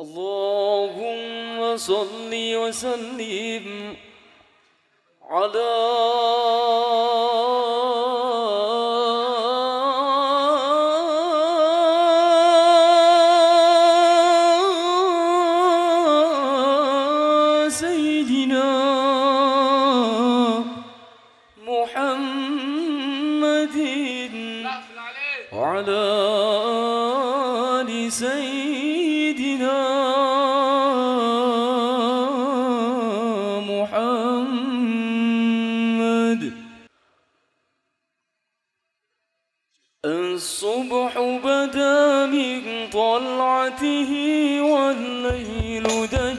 اللهم صل وسلم على سيدنا محمد وعلى الصبح بدا من طلعته والليل دجا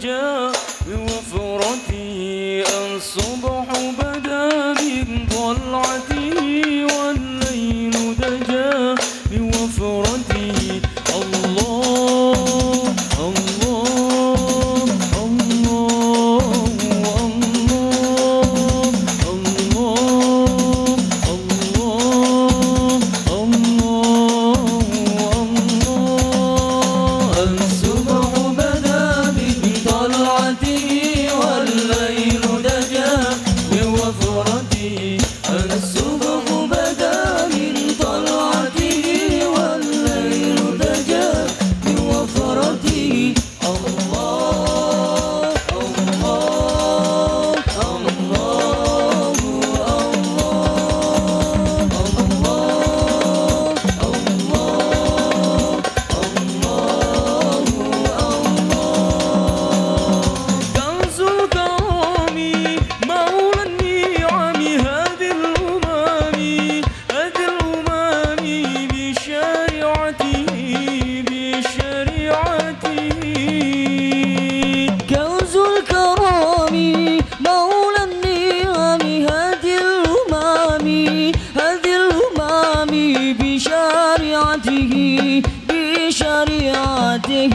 بشريعته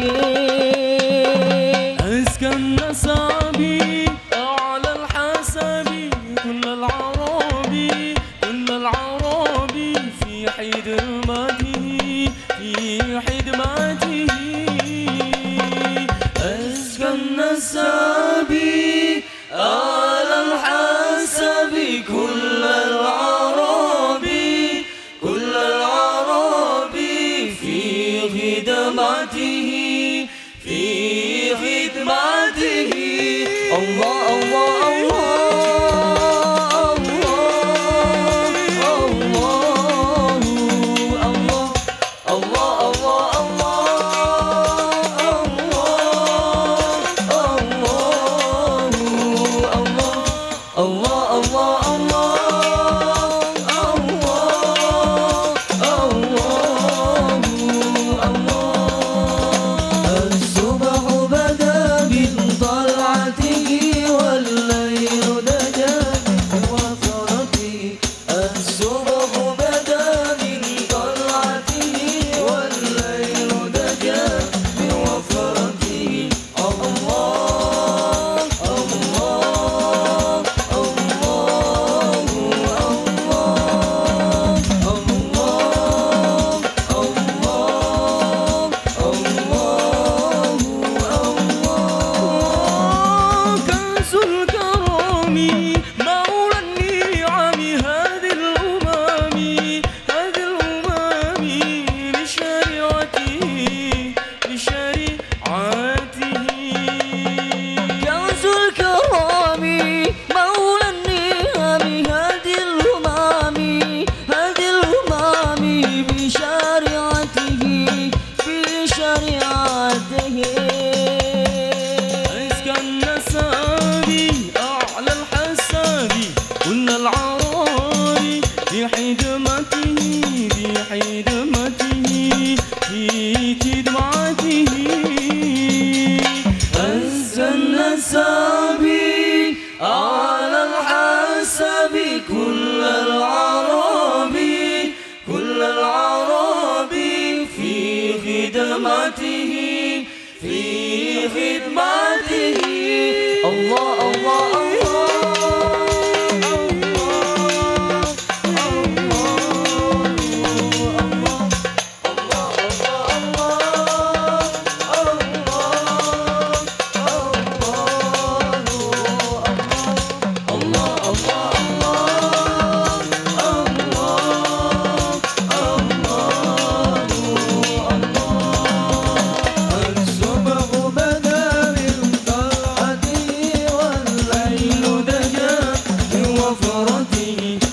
Oh, oh. oh, oh. David. Florentina.